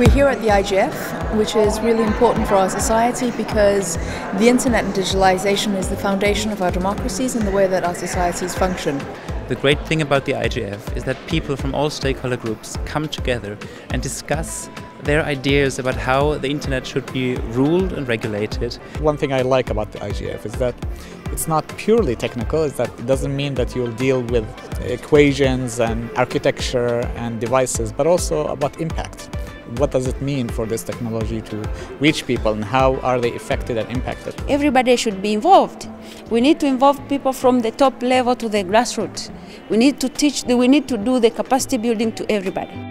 We're here at the IGF, which is really important for our society because the internet and digitalization is the foundation of our democracies and the way that our societies function. The great thing about the IGF is that people from all stakeholder groups come together and discuss their ideas about how the internet should be ruled and regulated. One thing I like about the IGF is that it's not purely technical, is that it doesn't mean that you'll deal with equations and architecture and devices, but also about impact what does it mean for this technology to reach people and how are they affected and impacted? Everybody should be involved. We need to involve people from the top level to the grassroots. We need to teach, we need to do the capacity building to everybody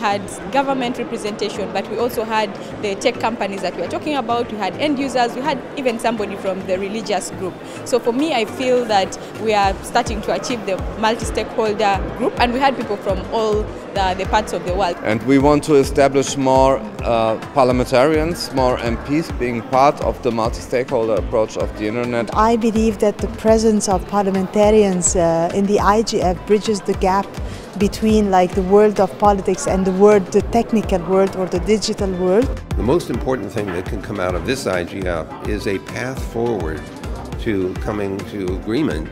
had government representation, but we also had the tech companies that we are talking about, we had end users, we had even somebody from the religious group. So for me, I feel that we are starting to achieve the multi-stakeholder group, and we had people from all the, the, parts of the world. And we want to establish more uh, parliamentarians, more MPs being part of the multi-stakeholder approach of the internet. I believe that the presence of parliamentarians uh, in the IGF bridges the gap between like the world of politics and the world, the technical world or the digital world. The most important thing that can come out of this IGF is a path forward to coming to agreement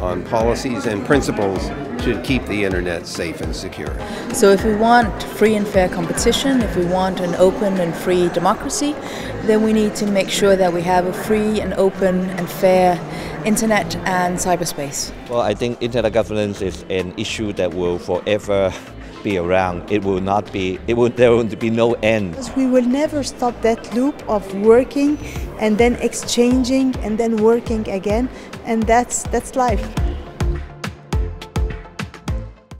on policies and principles to keep the internet safe and secure. So if we want free and fair competition, if we want an open and free democracy, then we need to make sure that we have a free and open and fair internet and cyberspace. Well, I think internet governance is an issue that will forever be around. It will not be, it will, there will be no end. We will never stop that loop of working and then exchanging and then working again and that's, that's life.